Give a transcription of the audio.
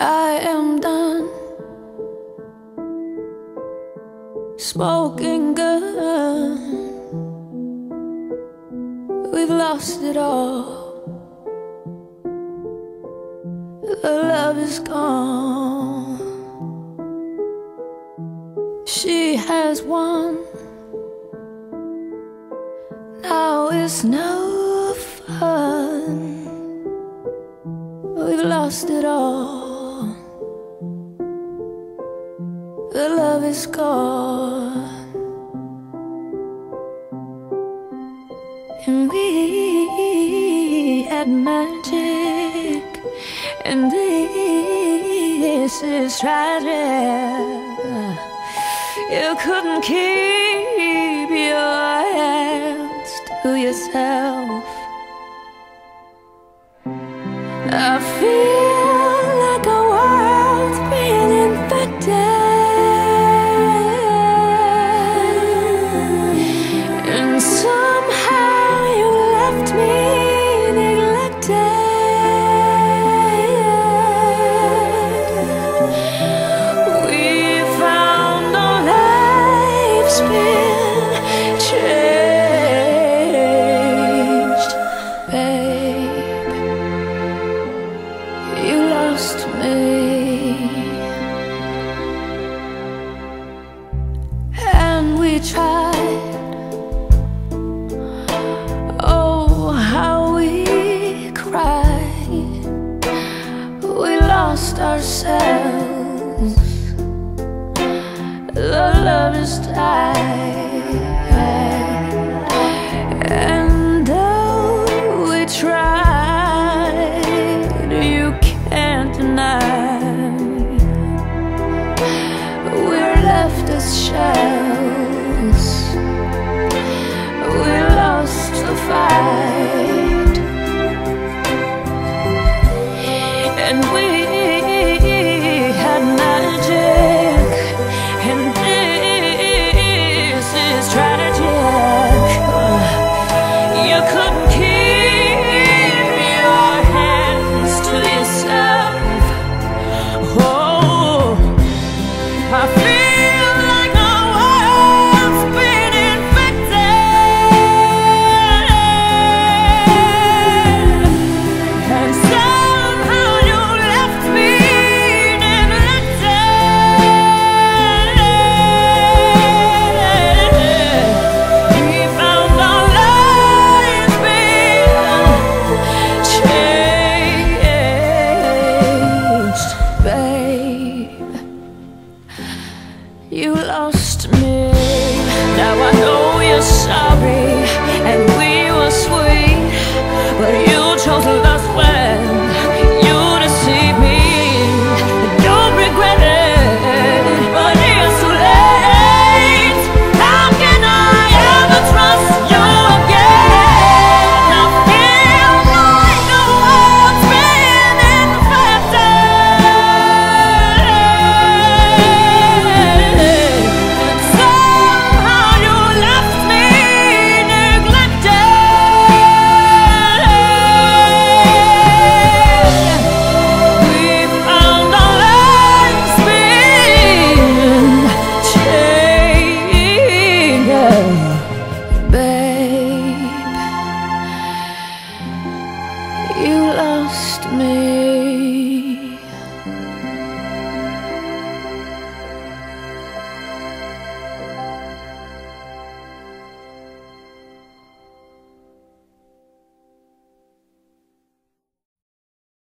I am done smoking gun. We've lost it all. The love is gone. She has won. Now it's no fun. We've lost it all. love is gone. And we had magic And this is tragic. You couldn't keep Oh, how we cried. We lost ourselves. The love is died shell. lost me. Now I know you're sorry. lost me.